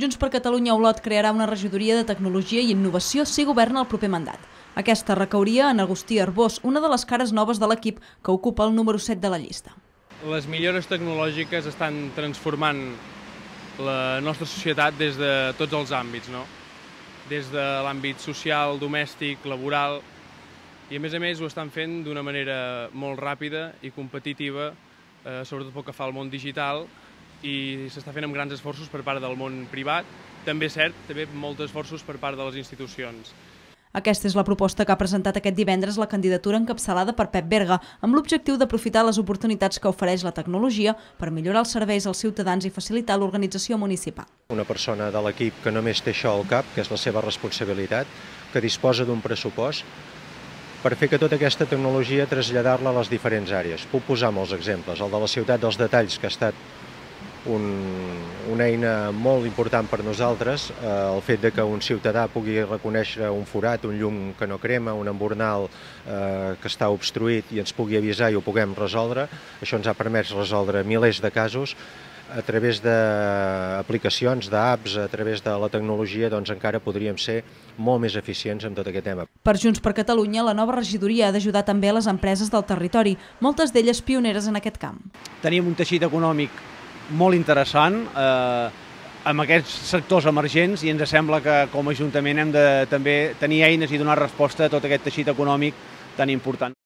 Junts per Catalunya Olot crearà una regidoria de tecnologia i innovació si governa el proper mandat. Aquesta recauria en Agustí Arbós, una de les cares noves de l'equip que ocupa el número 7 de la llista. Les millores tecnològiques estan transformant la nostra societat des de tots els àmbits, no? des de l'àmbit social, domèstic, laboral, i a més a més ho estan fent d'una manera molt ràpida i competitiva, eh, sobretot pel que fa al món digital, i s'està fent amb grans esforços per part del món privat, també cert, també molts esforços per part de les institucions. Aquesta és la proposta que ha presentat aquest divendres la candidatura encapçalada per Pep Berga, amb l'objectiu d'aprofitar les oportunitats que ofereix la tecnologia per millorar els serveis als ciutadans i facilitar l'organització municipal. Una persona de l'equip que només té això al cap, que és la seva responsabilitat, que disposa d'un pressupost, per fer que tota aquesta tecnologia traslladar-la a les diferents àrees. Puc posar molts exemples. El de la ciutat dels detalls, que ha estat un, una eina molt important per nosaltres, eh, el fet de que un ciutadà pugui reconèixer un forat, un llum que no crema, un embornal eh, que està obstruït i ens pugui avisar i ho puguem resoldre, això ens ha permès resoldre milers de casos, a través d'aplicacions, d'apps, a través de la tecnologia, doncs encara podríem ser molt més eficients en tot aquest tema. Per Junts per Catalunya, la nova regidoria ha d'ajudar també a les empreses del territori, moltes d'elles pioneres en aquest camp. Tenim un teixit econòmic molt interessant, eh, amb aquests sectors emergents i ens sembla que com a Ajuntament hem de també tenir eines i donar resposta a tot aquest teixit econòmic tan important.